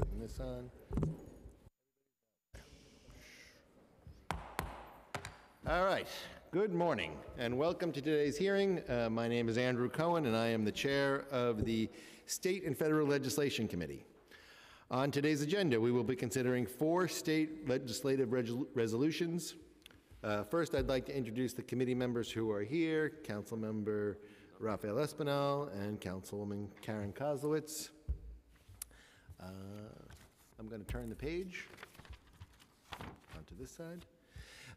putting this on. All right, good morning, and welcome to today's hearing. Uh, My name is Andrew Cohen, and I am the Chair of the State and Federal Legislation Committee. On today's agenda, we will be considering four state legislative resol- resolutions. Uh, First, I'd like to introduce the committee members who are here, Councilmember Rafael Espinal and Councilwoman Karen Koslowitz. Uh, I'm going to turn the page onto this side.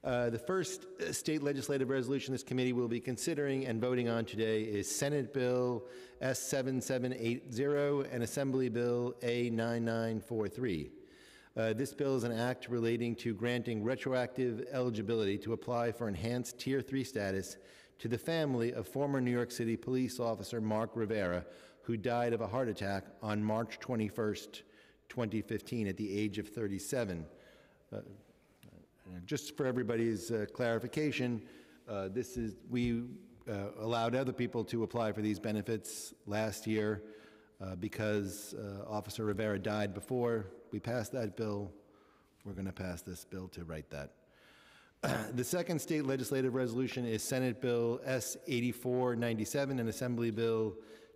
Uh, The first uh, state legislative resolution this committee will be considering and voting on today is Senate Bill S7780 and Assembly Bill A9943. Uh, This bill is an act relating to granting retroactive eligibility to apply for enhanced Tier 3 status to the family of former New York City police officer Mark Rivera, who died of a heart attack on March 21st, 2015, at the age of 37. Uh, Just for everybody's uh, clarification, uh, this is, we uh, allowed other people to apply for these benefits last year uh, because uh, Officer Rivera died before we passed that bill. We're going to pass this bill to write that. The second state legislative resolution is Senate Bill S 8497 and Assembly Bill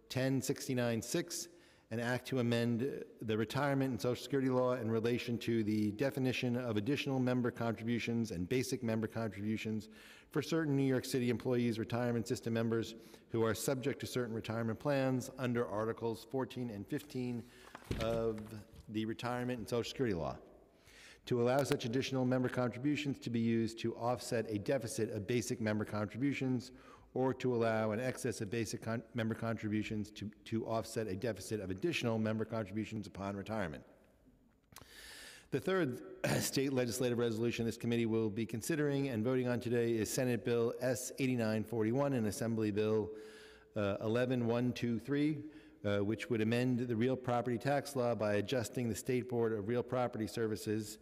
10696, an act to amend the retirement and social security law in relation to the definition of additional member contributions and basic member contributions for certain New York City employees, retirement system members who are subject to certain retirement plans under Articles 14 and 15 of the retirement and social security law. To allow such additional member contributions to be used to offset a deficit of basic member contributions or to allow an excess of basic con- member contributions to, to offset a deficit of additional member contributions upon retirement. The third state legislative resolution this committee will be considering and voting on today is Senate Bill S 8941 and Assembly Bill uh, 11123, uh, which would amend the real property tax law by adjusting the State Board of Real Property Services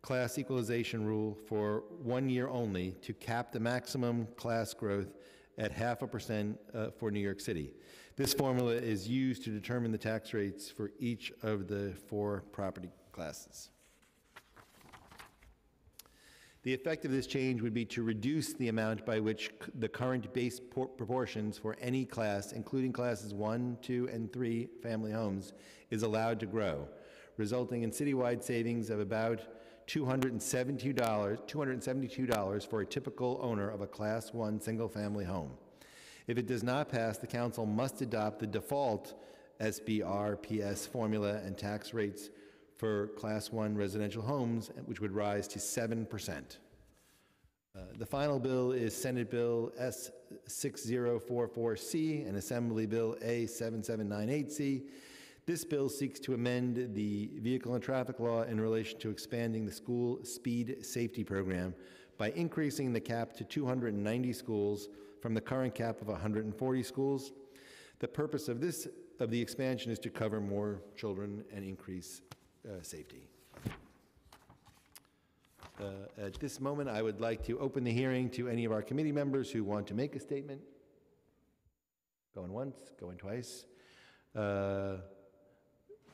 class equalization rule for one year only to cap the maximum class growth at half a percent uh, for New York City. This formula is used to determine the tax rates for each of the four property classes. The effect of this change would be to reduce the amount by which the current base por- proportions for any class, including classes 1, 2, and 3 family homes, is allowed to grow, resulting in citywide savings of about $272, $272 for a typical owner of a Class 1 single-family home. If it does not pass, the council must adopt the default SBRPS formula and tax rates for Class 1 residential homes, which would rise to 7%. Uh, The final bill is Senate Bill S6044C and Assembly Bill A7798C. This bill seeks to amend the vehicle and traffic law in relation to expanding the school speed safety program by increasing the cap to 290 schools from the current cap of 140 schools. The purpose of this, of the expansion is to cover more children and increase uh, safety. Uh, At this moment, I would like to open the hearing to any of our committee members who want to make a statement. Going once, going twice. Uh,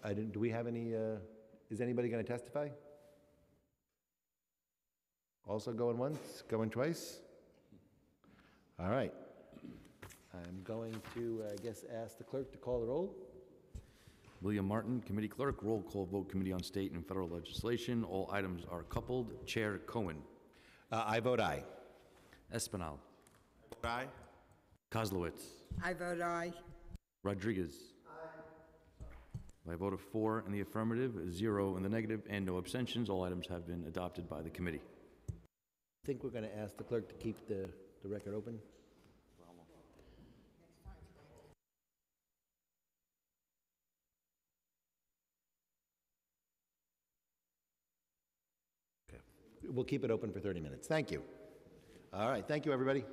I didn't, do we have any, uh, is anybody going to testify? Also going once, going twice? All right. I'm going to, I guess, ask the clerk to call the roll. William Martin, Committee Clerk, Roll Call Vote Committee on State and Federal Legislation. All items are coupled. Chair Cohen. Uh, I vote aye. Espinal. Aye. Koslowitz. I vote aye. Rodriguez. By a vote of four in the affirmative, zero in the negative, and no abstentions, all items have been adopted by the committee. I think we're going to ask the clerk to keep the, the record open. We'll keep it open for 30 minutes. Thank you. All right, thank you, everybody.